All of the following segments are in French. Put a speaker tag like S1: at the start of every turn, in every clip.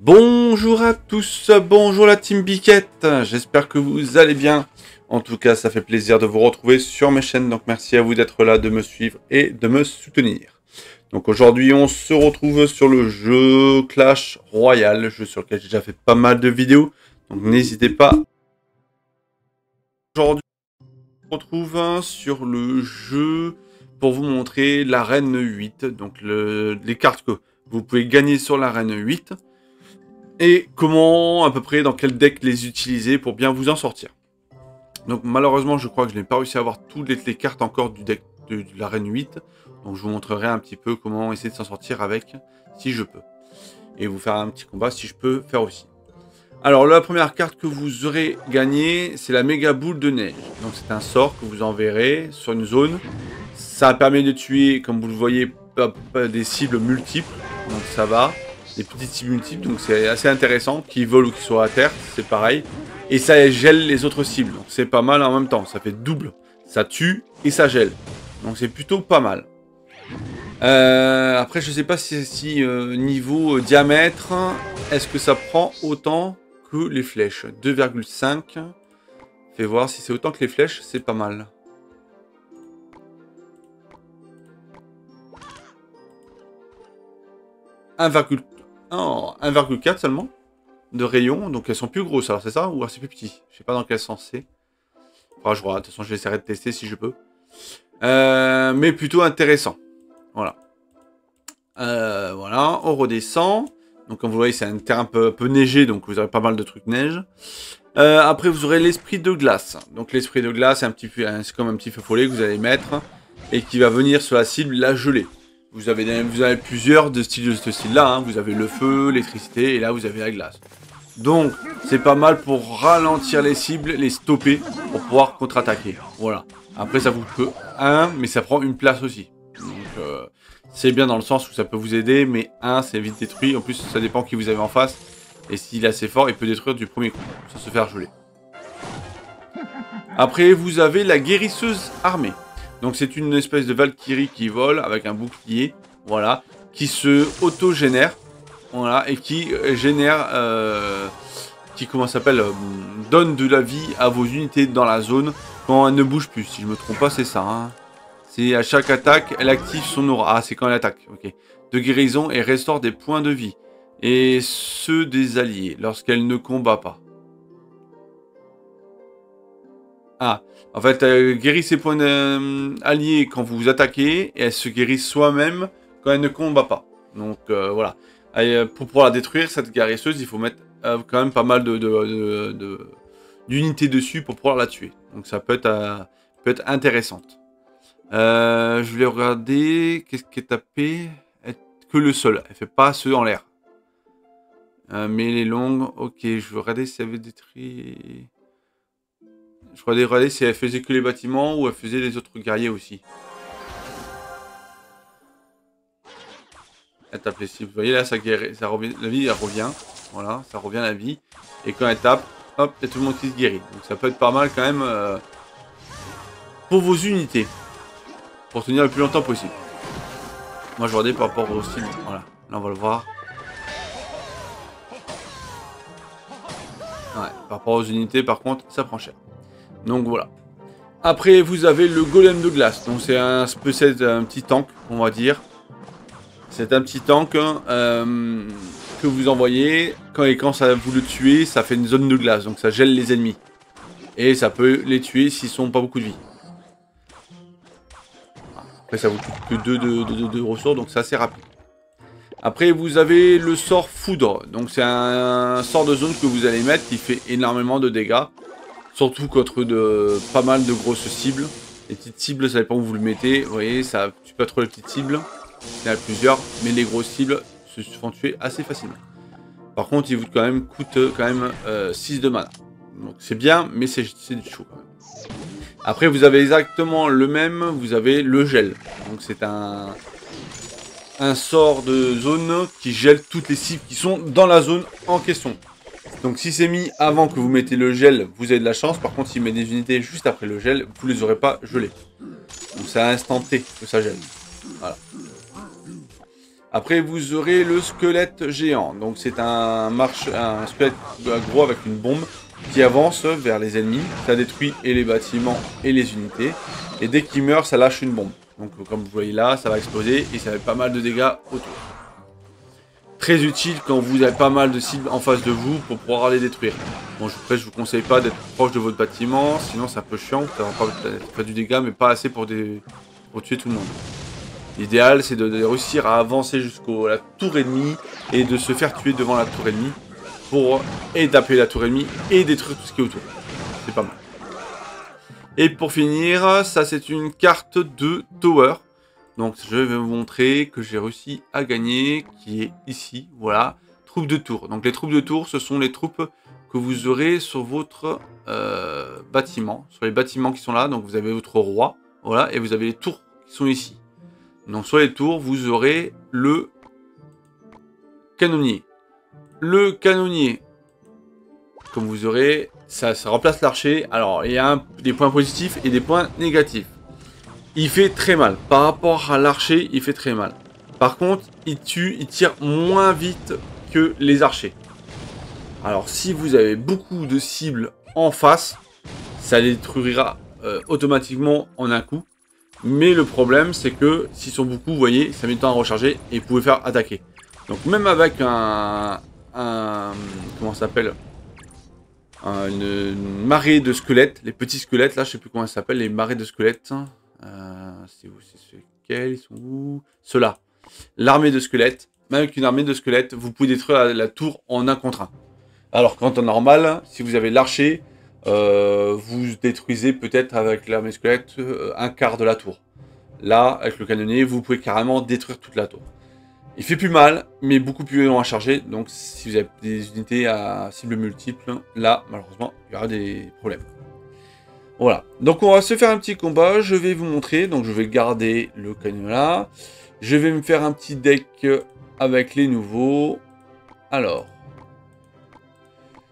S1: Bonjour à tous, bonjour la team Biquette, j'espère que vous allez bien. En tout cas, ça fait plaisir de vous retrouver sur mes chaînes, donc merci à vous d'être là, de me suivre et de me soutenir. Donc aujourd'hui, on se retrouve sur le jeu Clash Royale, jeu sur lequel j'ai déjà fait pas mal de vidéos, donc n'hésitez pas. Aujourd'hui, on se retrouve sur le jeu pour vous montrer l'arène 8, donc les cartes que vous pouvez gagner sur l'arène 8 et comment, à peu près, dans quel deck les utiliser pour bien vous en sortir. Donc malheureusement, je crois que je n'ai pas réussi à avoir toutes les, cartes encore du deck de, la Reine 8. Donc je vous montrerai un petit peu comment essayer de s'en sortir avec, si je peux. Et vous faire un petit combat si je peux faire aussi. Alors la première carte que vous aurez gagnée, c'est la méga boule de neige. Donc c'est un sort que vous enverrez sur une zone. Ça permet de tuer, comme vous le voyez, des cibles multiples. Donc ça va des petites cibles multiples, donc c'est assez intéressant, qui volent ou qui soient à terre, c'est pareil. Et ça gèle les autres cibles, donc c'est pas mal en même temps, ça fait double. Ça tue et ça gèle. Donc c'est plutôt pas mal. Euh, après, je sais pas si, euh, niveau euh, diamètre, est-ce que ça prend autant que les flèches? 2,5. Fais voir si c'est autant que les flèches, c'est pas mal. 1,3 1,4 seulement de rayon. Donc elles sont plus grosses alors c'est ça Ou c'est plus petit? Je sais pas dans quel sens c'est. Enfin je vois, de toute façon je vais essayer de tester si je peux. Euh, mais plutôt intéressant. Voilà. Euh, voilà, on redescend. Donc comme vous voyez c'est un terrain un peu, peu, neigé donc vous aurez pas mal de trucs neige. Euh, après vous aurez l'esprit de glace. Donc l'esprit de glace c'est un petit c'est comme un petit feu follet que vous allez mettre et qui va venir sur la cible la geler. Vous avez, plusieurs de de ce style-là. Hein. Vous avez le feu, l'électricité, et là vous avez la glace. Donc, c'est pas mal pour ralentir les cibles, les stopper, pour pouvoir contre-attaquer. Voilà. Après, ça vous peut un, mais ça prend une place aussi. Donc, euh, c'est bien dans le sens où ça peut vous aider, mais un, c'est vite détruit. En plus, ça dépend qui vous avez en face. Et s'il est assez fort, il peut détruire du premier coup, sans se faire geler. Après, vous avez la guérisseuse armée. Donc c'est une espèce de Valkyrie qui vole avec un bouclier, voilà, qui se auto-génère, voilà, et qui euh, génère, euh, qui comment s'appelle, euh, donne de la vie à vos unités dans la zone quand elle ne bouge plus. Si je me trompe pas, c'est ça. Hein. C'est à chaque attaque, elle active son aura. Ah, c'est quand elle attaque, ok. De guérison et restaure des points de vie. Et ceux des alliés lorsqu'elle ne combat pas. Ah, en fait, elle guérit ses points euh, alliés quand vous vous attaquez, et elle se guérit soi-même quand elle ne combat pas. Donc euh, voilà. Euh, pour pouvoir la détruire, cette guérisseuse, il faut mettre quand même pas mal d'unités de, dessus pour pouvoir la tuer. Donc ça peut être, peut être intéressante. je vais regarder. Qu'est-ce qui est tapé? Que le sol. Elle fait pas ceux en l'air. mais les longues, ok, je vais regarder si elle avait détruit. Je crois regarder si elle faisait que les bâtiments ou elle faisait les autres guerriers aussi. Elle tape les cibles. Vous voyez là, ça, revient, la vie elle revient. Voilà, ça revient la vie. Et quand elle tape, hop, il y a tout le monde qui se guérit. Donc ça peut être pas mal quand même euh, pour vos unités. Pour tenir le plus longtemps possible. Moi je regardais par rapport aux cibles. Voilà, là on va le voir. Ouais, par rapport aux unités par contre, ça prend cher. Donc voilà. Après, vous avez le golem de glace. Donc c'est un, petit tank, on va dire. C'est un petit tank hein, euh, que vous envoyez. Quand, et quand ça, vous le tuez, ça fait une zone de glace. Donc ça gèle les ennemis. Et ça peut les tuer s'ils sont pas beaucoup de vie. Après, ça vous coûte que 2 de, ressources, donc c'est assez rapide. Après, vous avez le sort foudre. Donc c'est un sort de zone que vous allez mettre qui fait énormément de dégâts. Surtout contre de pas mal de grosses cibles. Les petites cibles, ça dépend où vous le mettez. Vous voyez, ça tue pas trop les petites cibles. Il y en a plusieurs, mais les grosses cibles se font tuer assez facilement. Par contre, il vous coûte quand même 6 euh, de mana. Donc c'est bien, mais c'est du chaud. Après, vous avez exactement le même, vous avez le gel. Donc c'est un sort de zone qui gèle toutes les cibles qui sont dans la zone en question. Donc si c'est mis avant que vous mettez le gel, vous avez de la chance. Par contre, s'il met des unités juste après le gel, vous les aurez pas gelées. Donc c'est à instant T que ça gèle. Après, vous aurez le squelette géant. Donc, c'est un, marche, un squelette gros avec une bombe qui avance vers les ennemis. Ça détruit et les bâtiments et les unités. Et dès qu'il meurt, ça lâche une bombe. Donc, comme vous voyez là, ça va exploser et ça fait pas mal de dégâts autour. Très utile quand vous avez pas mal de cibles en face de vous pour pouvoir les détruire. Bon, après, je vous conseille pas d'être proche de votre bâtiment, sinon c'est un peu chiant. Ça va pas, du dégât, mais pas assez pour, des, pour tuer tout le monde. L'idéal, c'est de, réussir à avancer jusqu'à la tour ennemie et de se faire tuer devant la tour ennemie pour et taper la tour ennemie et détruire tout ce qui est autour. C'est pas mal. Et pour finir, ça c'est une carte de tower. Donc je vais vous montrer que j'ai réussi à gagner, qui est ici, voilà, troupes de tour. Donc les troupes de tour, ce sont les troupes que vous aurez sur votre euh, bâtiment, sur les bâtiments qui sont là. Donc vous avez votre roi, voilà, et vous avez les tours qui sont ici. Donc sur les tours, vous aurez le canonnier. Le canonnier, comme vous aurez, ça, remplace l'archer. Alors, il y a des points positifs et des points négatifs. Il fait très mal. Par rapport à l'archer, il fait très mal. Par contre, il tue, il tire moins vite que les archers. Alors, si vous avez beaucoup de cibles en face, ça les détruira euh, automatiquement en un coup. Mais le problème, c'est que s'ils sont beaucoup, vous voyez, ça met du temps à recharger et vous pouvez faire attaquer. Donc même avec un... comment ça s'appelle? Une, marée de squelettes, les petits squelettes, là, je sais plus comment ça s'appelle, les marées de squelettes. Euh, c'est où C'est quels Ils sont où Ceux-là. L'armée de squelettes. Même avec une armée de squelettes, vous pouvez détruire la, tour en un contre un. Alors qu'en temps normal, si vous avez l'archer, euh, vous détruisez peut-être avec l'armée squelette euh, un quart de la tour. Là, avec le canonnier, vous pouvez carrément détruire toute la tour. Il fait plus mal, mais beaucoup plus long à charger. Donc si vous avez des unités à cible multiple, là, malheureusement, il y aura des problèmes. Voilà. Donc on va se faire un petit combat. Je vais vous montrer. Donc je vais garder le canon là. Je vais me faire un petit deck avec les nouveaux. Alors,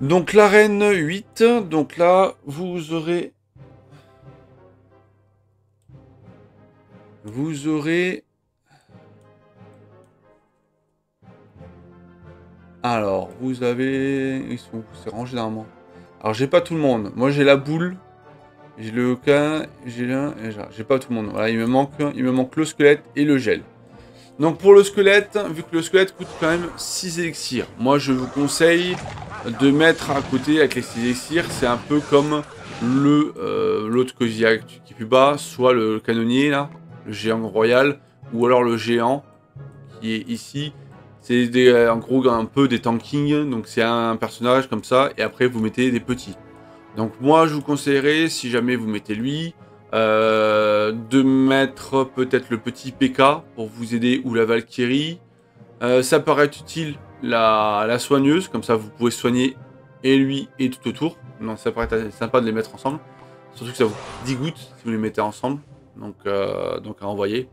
S1: donc l'arène 8, donc là, vous aurez... Vous aurez... Alors, vous avez... Ils sont... C'est rangé normalement. Alors, j'ai pas tout le monde. Moi, j'ai la boule. J'ai le aucun, j'ai l'un, j'ai pas tout le monde. Voilà, il me manque, il me manque le squelette et le gel. Donc pour le squelette, vu que le squelette coûte quand même 6 élixirs, moi je vous conseille de mettre à côté avec les 6 élixirs, c'est un peu comme le euh, l'autre qui est plus bas, soit le canonnier là, le géant royal, ou alors le géant qui est ici. C'est en gros un peu des tankings, donc c'est un personnage comme ça, et après vous mettez des petits. Donc moi je vous conseillerais, si jamais vous mettez lui, euh, de mettre peut-être le petit PK pour vous aider ou la Valkyrie. Euh, ça paraît utile la, soigneuse, comme ça vous pouvez soigner et lui et tout autour. Donc ça paraît sympa de les mettre ensemble. Surtout que ça vous dégoûte si vous les mettez ensemble. Donc, euh, donc à envoyer.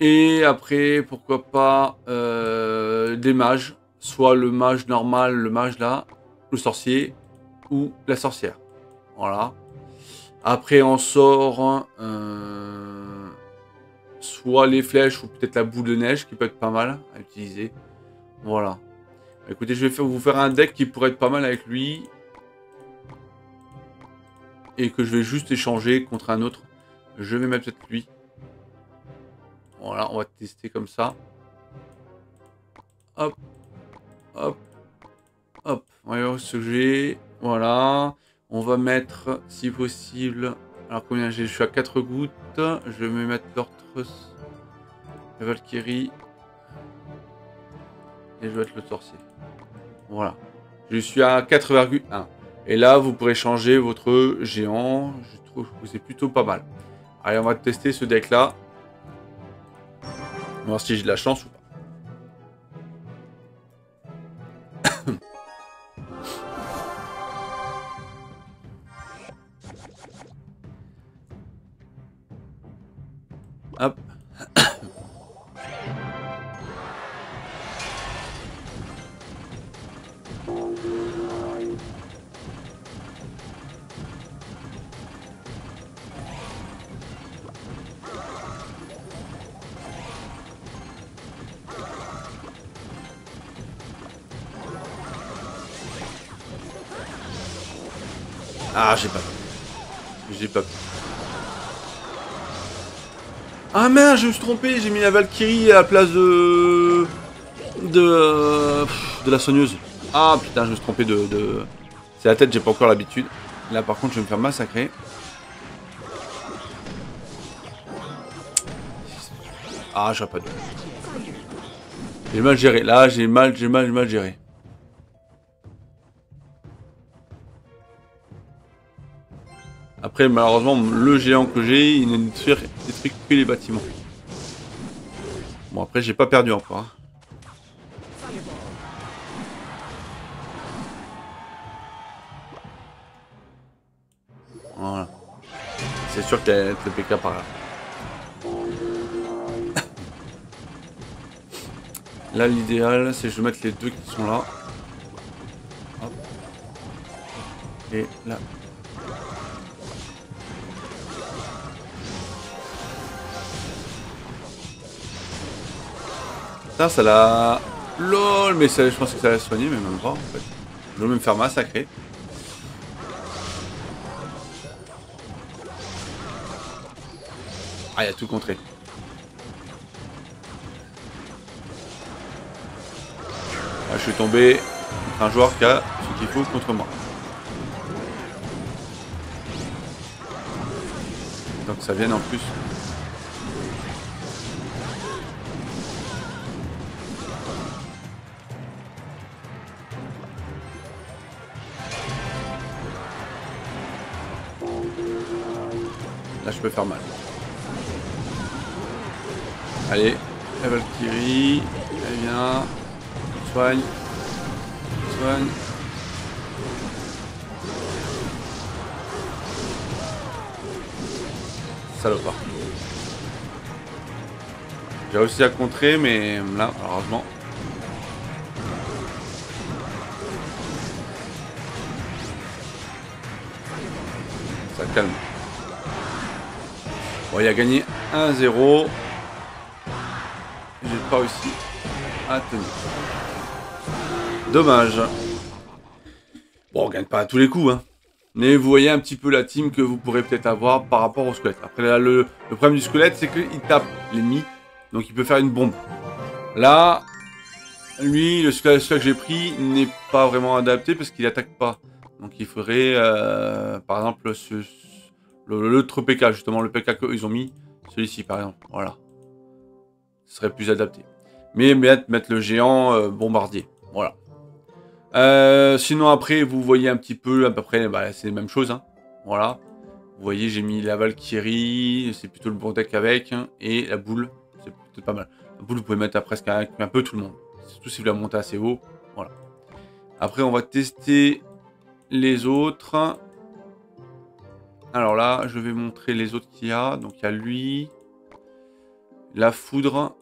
S1: Et après, pourquoi pas des mages. Soit le mage normal, le mage là, le sorcier, ou la sorcière. Voilà. Après, on sort euh, soit les flèches ou peut-être la boule de neige qui peut être pas mal à utiliser. Voilà. Écoutez, je vais vous faire un deck qui pourrait être pas mal avec lui. Et que je vais juste échanger contre un autre. Je vais mettre peut-être lui. Voilà, on va tester comme ça. Hop. Hop. Hop. Voyons ce que j'ai. Voilà. On va mettre, si possible... Alors combien j'ai Je suis à 4 gouttes. Je vais me mettre l'Ortrus, la Valkyrie. Et je vais mettre le sorcier. Voilà. Je suis à 4,1. Et là, vous pourrez changer votre géant. Je trouve que c'est plutôt pas mal. Allez, on va tester ce deck-là. On voir si j'ai de la chance ou pas. Ah, j'ai pas. J'ai pas pu. Ah merde, je me suis trompé, j'ai mis la Valkyrie à la place de... De... De la soigneuse. Ah putain, je me suis trompé de... de... C'est la tête, j'ai pas encore l'habitude. Là par contre, je vais me faire massacrer. Ah, j'aurais pas dû. J'ai mal géré. Là, j'ai mal, j'ai mal, j'ai mal géré. Après, malheureusement, le géant que j'ai, il ne détruit que les bâtiments. Bon, après, j'ai pas perdu encore. Hein. Voilà. C'est sûr qu'il y a le PK par là. Là, l'idéal, c'est que je mette les deux qui sont là. Hop. Et là. Ça, ça l'a... LOL Mais je pense que ça l'a soigné, mais même pas, en fait. Je vais me faire massacrer. Ah, il a tout contré. Ah, je suis tombé contre un joueur qui a ce qu'il faut contre moi. Donc ça vienne en plus. Peux faire mal. Allez, la Valkyrie, elle vient. Soigne. Soigne. Salopard. J'ai réussi à contrer, mais là, malheureusement. Ça calme. Bon, il a gagné 1-0. J'ai pas réussi à tenir. Dommage. Bon, on gagne pas à tous les coups, hein. Mais vous voyez un petit peu la team que vous pourrez peut-être avoir par rapport au squelette. Après, là, le, problème du squelette, c'est qu'il tape l'ennemi. Donc, il peut faire une bombe. Là, lui, le squelette que j'ai pris n'est pas vraiment adapté parce qu'il attaque pas. Donc, il faudrait, euh, par exemple, ce, l'autre PK, justement, le PK qu'ils ont mis. Celui-ci, par exemple. Voilà. Ce serait plus adapté. Mais mettre, le géant euh, bombardier. Voilà. Euh, sinon après, vous voyez un petit peu, à peu près, bah, c'est les mêmes choses. Hein. Voilà. Vous voyez, j'ai mis la Valkyrie, c'est plutôt le bon deck avec, hein, et la boule, c'est peut-être pas mal. La boule, vous pouvez mettre à presque un, un, peu tout le monde. Surtout si vous la montez assez haut. Voilà. Après, on va tester les autres. Alors là, je vais montrer les autres qu'il y a. Donc il y a lui, la foudre.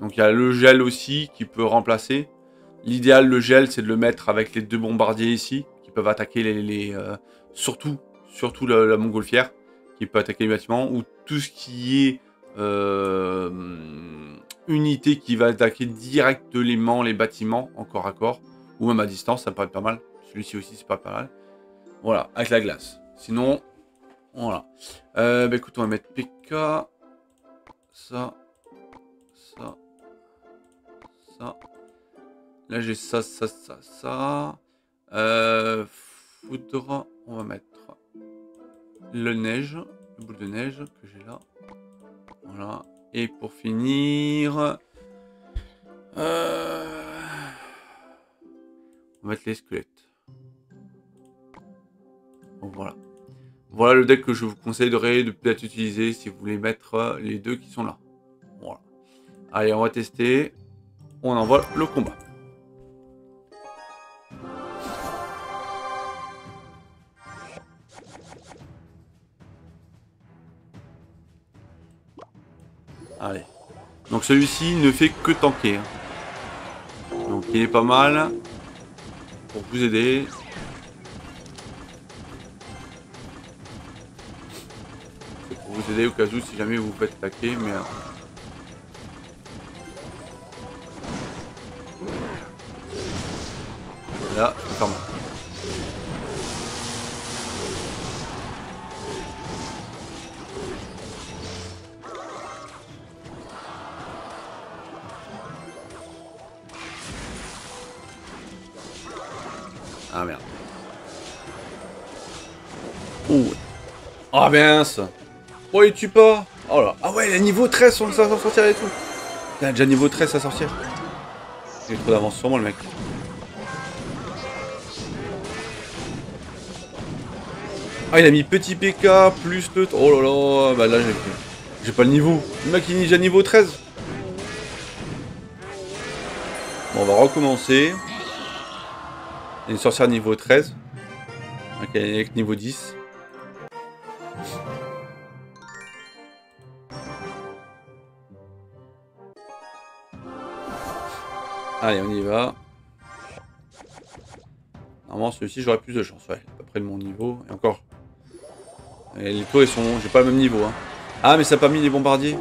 S1: Donc il y a le gel aussi qui peut remplacer. L'idéal, le gel, c'est de le mettre avec les deux bombardiers ici, qui peuvent attaquer les... Euh, surtout, surtout la, montgolfière, qui peut attaquer les bâtiments, ou tout ce qui est euh, unité qui va attaquer directement les bâtiments, encore à corps, ou même à distance, ça me paraît pas mal. Celui-ci aussi, c'est pas mal. Voilà, avec la glace. Sinon, voilà. Euh, bah écoute, on va mettre PK. Ça. Ça. Ça. Là, j'ai ça, ça, ça, ça. Euh, foudre, on va mettre le neige, le boule de neige que j'ai là. Voilà. Et pour finir, euh, on va mettre les squelettes. Voilà. Voilà le deck que je vous conseillerais de peut-être utiliser si vous voulez mettre les deux qui sont là. Voilà. Allez, on va tester. On envoie le combat. Allez. Donc celui-ci ne fait que tanker. Hein. Donc il est pas mal. Pour vous aider. aider au cas où si jamais vous faites attaquer, mais... Euh. Là, ferme. Ah merde. Oh, ah oh, bien ça Oh il tue pas? Oh là. Ah ouais il a niveau 13 sans sortir et tout. Il a déjà niveau 13 à sortir. Il a trop d'avance sur moi le mec. Ah il a mis petit PK plus le... Oh là là. Bah là j'ai J'ai pas le niveau. Le mec il est déjà niveau 13. Bon on va recommencer. Une sorcière niveau 13. Avec niveau 10. Allez, on y va. Normalement, celui-ci, j'aurais plus de chance. Ouais, à peu près de mon niveau. Et encore. Les tours, ils sont... J'ai pas le même niveau. Hein. Ah, mais ça n'a pas mis les bombardiers.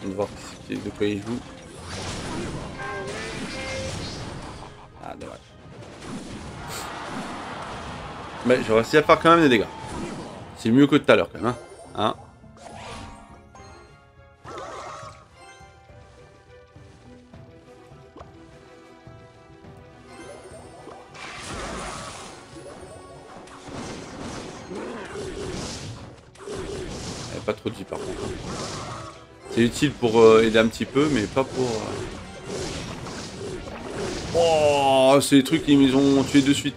S1: J'attends de voir de quoi il joue. Ah, dommage. Mais j'ai réussi à faire quand même des dégâts. C'est mieux que tout à l'heure quand même. Hein, hein pas trop de vie par contre. C'est utile pour euh, aider un petit peu, mais pas pour... Euh, oh, c'est des trucs qui ils ont tué de suite.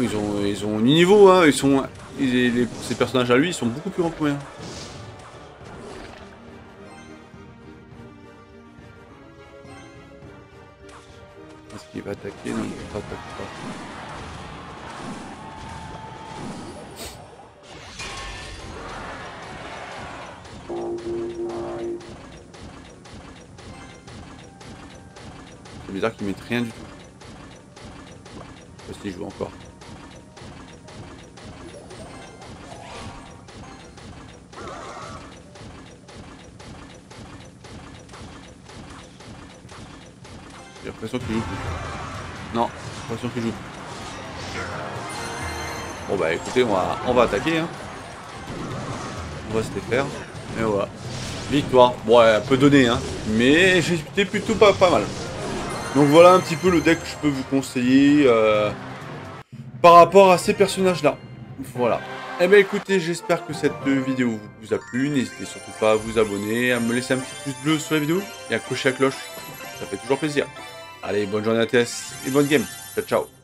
S1: Ils ont, ils ont du niveau, hein. Ils sont, ces personnages à lui, ils sont beaucoup plus grands que. Est-ce qu'il va attaquer Non, il va pas attaquer. Bizarre qu'il mette rien du tout. Je sais pas s'il joue encore. J'ai l'impression qu'il joue. Non, j'ai l'impression qu'il joue. Bon bah écoutez, on va, on va attaquer. Hein. On va se défaire. Et voilà. Victoire. Bon, ouais, un peu donné, hein. Mais j'étais plutôt pas, pas mal. Donc voilà un petit peu le deck que je peux vous conseiller euh, par rapport à ces personnages-là. Voilà. Eh bien écoutez, j'espère que cette vidéo vous a plu. N'hésitez surtout pas à vous abonner, à me laisser un petit pouce bleu sur la vidéo et à cocher la cloche. Ça fait toujours plaisir. Allez, bonne journée à TS et bonne game. Ciao, ciao.